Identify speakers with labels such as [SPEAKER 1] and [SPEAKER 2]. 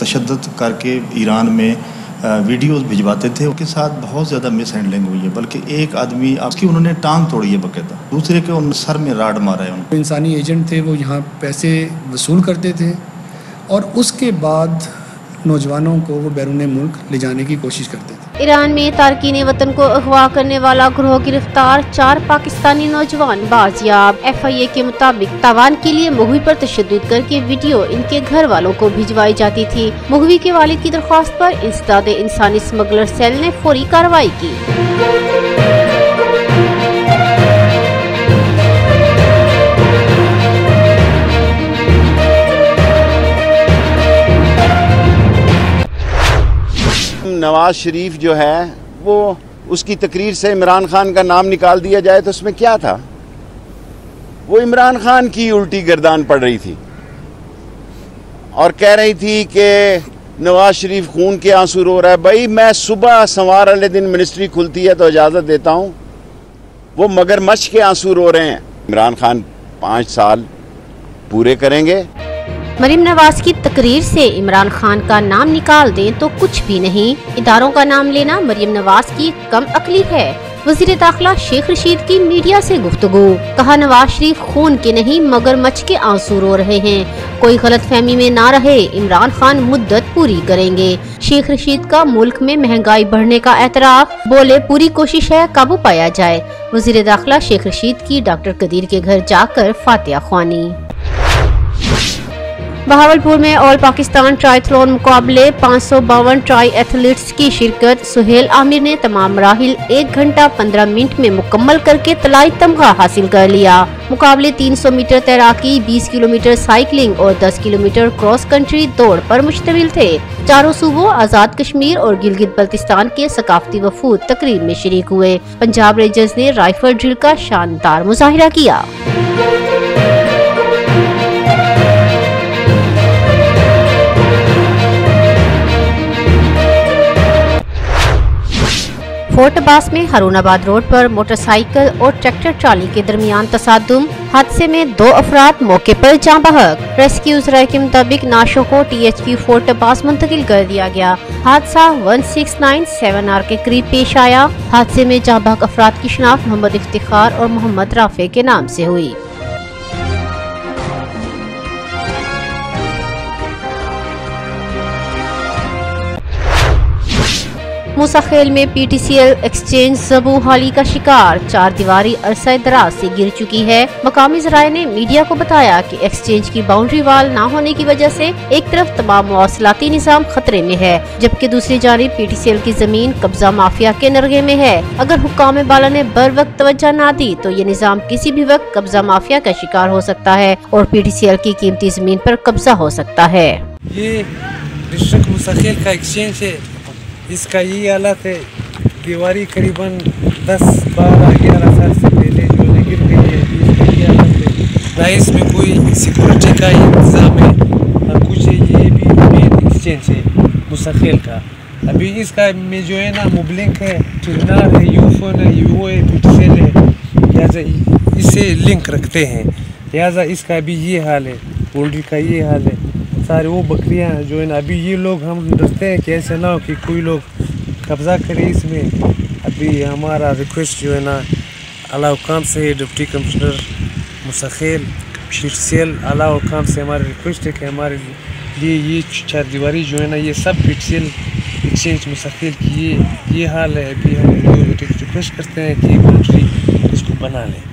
[SPEAKER 1] तशद करके ईरान में वीडियोस भिजवाते थे, उनके साथ बहुत ज़्यादा मिस हैंडलिंग हुई है, बल्कि एक आदमी आपकी, उन्होंने टांग तोड़ी है बकायदा दूसरे के उन सर में राड मारा है उनको।
[SPEAKER 2] इंसानी एजेंट थे, वो यहाँ पैसे वसूल करते थे, और उसके बाद नौजवानों को वो बैरून मुल्क ले जाने की कोशिश करते थे।
[SPEAKER 3] ईरान में तारकिन वतन को अगवा करने वाला ग्रोह गिरफ़्तार चार पाकिस्तानी नौजवान बाजियाब। एफ़ आई ए के मुताबिक तावान के लिए मुगवी आरोप तशद करके वीडियो इनके घर वालों को भिजवाई जाती थी। मुगवी के वालिद की दरख्वास्त पर इंसदाद इंसानी स्मगलर सेल ने फौरी कार्रवाई की।
[SPEAKER 4] नवाज़ शरीफ जो है, वो उसकी तकरीर से इमरान खान का नाम निकाल दिया जाए तो उसमें क्या था? वो इमरान खान की उल्टी गर्दान पड़ रही थी। और कह रही थी कि नवाज़ शरीफ खून के आँसू रो रहा है। भाई, मैं सुबह सवार वाले दिन मिनिस्ट्री खुलती है तो इजाज़त देता हूँ। वो मगरमच्छ के आँसू रो रहे हैं। इमरान खान पाँच साल पूरे करेंगे।
[SPEAKER 3] मरीम नवाज़ की तकरीर से इमरान खान का नाम निकाल दें तो कुछ भी नहीं। इदारों का नाम लेना मरीम नवाज़ की कम अकली है। वज़ीर दाखिला शेख रशीद की मीडिया से गुफ्तगु। कहा, नवाज़ शरीफ खून के नहीं, मगर मच के आँसू रो रहे हैं। कोई गलत फहमी में ना रहे, इमरान खान मुद्दत पूरी करेंगे। शेख रशीद का मुल्क में महँगाई बढ़ने का एतराफ, बोले, पूरी कोशिश है, काबू पाया जाए। वज़ीर दाखिला शेख रशीद की डॉक्टर कदीर के घर जाकर फातिया खानी बहावलपुर में ऑल पाकिस्तान ट्राइथलॉन मुकाबले पाँच सौ बावन ट्राई एथलीट्स की शिरकत। सुहेल आमिर ने तमाम राहिल एक घंटा पंद्रह मिनट में मुकम्मल करके तलाई तमगा हासिल कर लिया। मुकाबले 300 मीटर तैराकी 20 किलोमीटर साइकिलिंग और 10 किलोमीटर क्रॉस कंट्री दौड़ पर मुश्तमिल थे। चारों सूबों आज़ाद कश्मीर और गिलगित बल्तिस्तान के सकाफती वफूद तकरीब में शरीक हुए। पंजाब रेंजर्स ने राइफल ड्रिल का शानदार मुजाहरा किया। फोर्टबास में हरुणाबाद रोड पर मोटरसाइकिल और ट्रैक्टर ट्राली के दरमियान तसादुम। हादसे में दो अफराद मौके पर जाँ बहक। रेस्क्यू के मुताबिक नाशों को T H Q fort Abbas मुंतकिल कर दिया गया। हादसा 1697 आर के करीब पेश आया। हादसे में जाँ बहक अफराद की शिनाख्त मोहम्मद इफ्तार और मोहम्मद राफे के नाम से हुई। मूसाखेल में पीटीसीएल एक्सचेंज जबू हाली का शिकार। चार दीवारी अरसा दराज से गिर चुकी है। मकामी जराये ने मीडिया को बताया कि एक्सचेंज की बाउंड्री वाल न होने की वजह से एक तरफ़ तमाम मवासलाती निज़ाम खतरे में है, जबकि दूसरी जानब पीटीसीएल की ज़मीन कब्जा माफिया के नरगे में है। अगर हुकाम बाला ने बर वक्त तवज्जा न दी तो ये निज़ाम किसी भी वक्त कब्जा माफिया का शिकार हो सकता है और पी टी सी एल की कीमती ज़मीन आरोप कब्जा हो सकता है।
[SPEAKER 5] ये डिस्ट्रिक्ट मुसाखिल का एक्सचेंज है। इसका ये हालत है। दीवारी करीबन 10 बारह ग्यारह साल से पहले जो है गिर गई है। इसका ये हालत है। ना इसमें कोई सिक्योरिटी का इंतज़ाम है, ना कुछ है। ये भी मेन एक्सचेंज है मुसाखिल का। अभी इसका में जो है ना मुबलिंक है चिनार है यूफोन है यू है पिक्सल है। लिहाजा इससे लिंक रखते हैं। लिहाजा इसका भी ये हाल है। पोल्ट्री का ये हाल है। सारे वो बकरियाँ जो है ना अभी ये लोग हम डरते हैं कि ऐसे ना हो कि कोई लोग कब्ज़ा करे इसमें। अभी हमारा रिक्वेस्ट जो है ना अला हुकाम से डिप्टी कमिश्नर मुसखिल पीटीसीएल अला हुकाम से हमारी रिक्वेस्ट है कि हमारे लिए ये चार दीवारी जो है ना, ये सब पीटीसीएल एक्सचेंज मुसखिल की ये ये हाल है। अभी हम रिक्वेस्ट करते हैं कि बाउंड्री इसको बना लें।